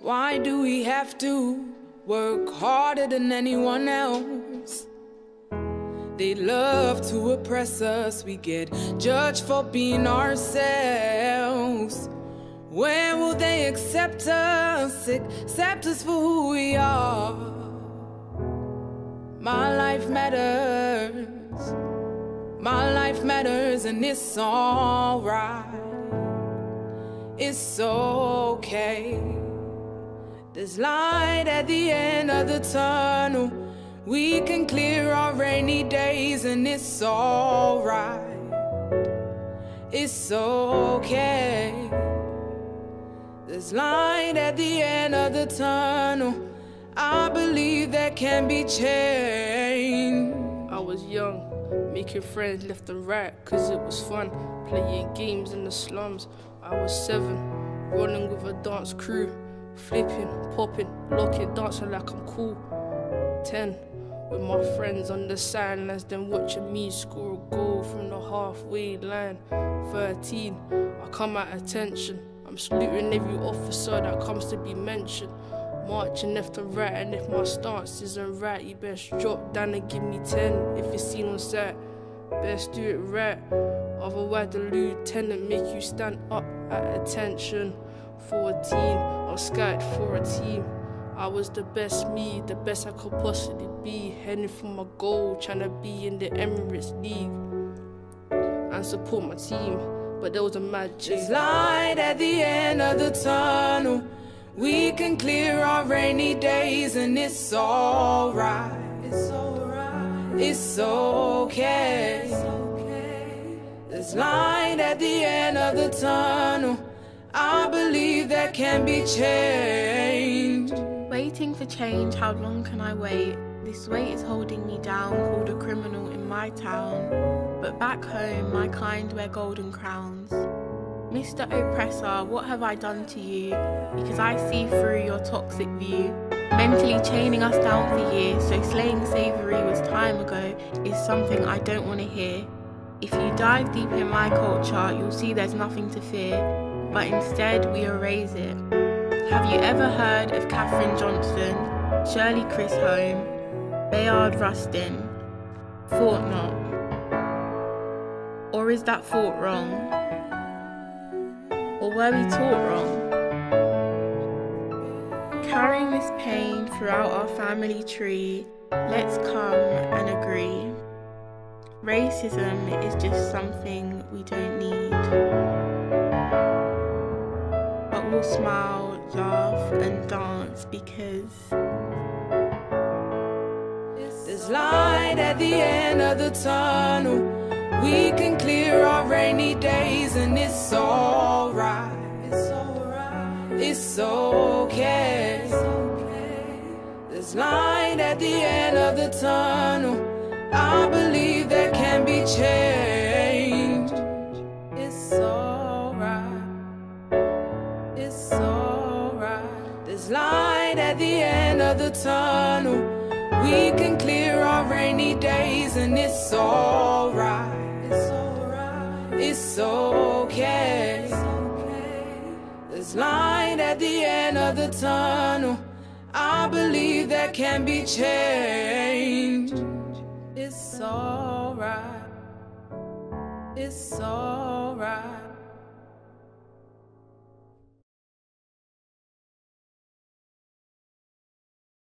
Why do we have to work harder than anyone else? They love to oppress us, we get judged for being ourselves. When will they accept us, accept us for who we are? My life matters, my life matters, and it's alright. It's okay. There's light at the end of the tunnel. We can clear our rainy days and it's alright. It's okay. There's light at the end of the tunnel. I believe that can be changed. I was young, making friends left and right, cause it was fun. Playing games in the slums. I was seven, running with a dance crew. Flipping, popping, locking, dancing like I'm cool. 10. With my friends on the sidelines, then watching me score a goal from the halfway line. 13. I come at attention. I'm saluting every officer that comes to be mentioned. Marching left and right, and if my stance isn't right, you best drop down and give me 10 if it's seen on sight. Best do it right, otherwise the lieutenant make you stand up at attention. 14, I was scared for a team. I was the best me, the best I could possibly be. Heading for my goal, trying to be in the Emirates League and support my team. But there was a mad There's light at the end of the tunnel. We can clear our rainy days and it's alright. It's alright. It's okay. It's okay. There's light at the end of the tunnel. I believe that can be changed. Waiting for change, how long can I wait? This weight is holding me down, called a criminal in my town. But back home, my kind wear golden crowns. Mr. Oppressor, what have I done to you? Because I see through your toxic view. Mentally chaining us down for years, so slaying savory was time ago, is something I don't want to hear. If you dive deep in my culture, you'll see there's nothing to fear but instead we erase it. Have you ever heard of Katherine Johnson, Shirley Chisholm, Bayard Rustin, Thought not? Or is that thought wrong? Or were we taught wrong? Carrying this pain throughout our family tree, let's come and agree. Racism is just something we don't need will smile, laugh, and dance because there's light at the end of the tunnel. We can clear our rainy days, and it's alright. It's alright. It's okay. It's okay. There's light at the end of the tunnel. I believe there can be change. End of the tunnel. We can clear our rainy days and it's alright. It's alright. It's okay. It's okay. There's light at the end of the tunnel. I believe that can be changed. It's alright. It's alright.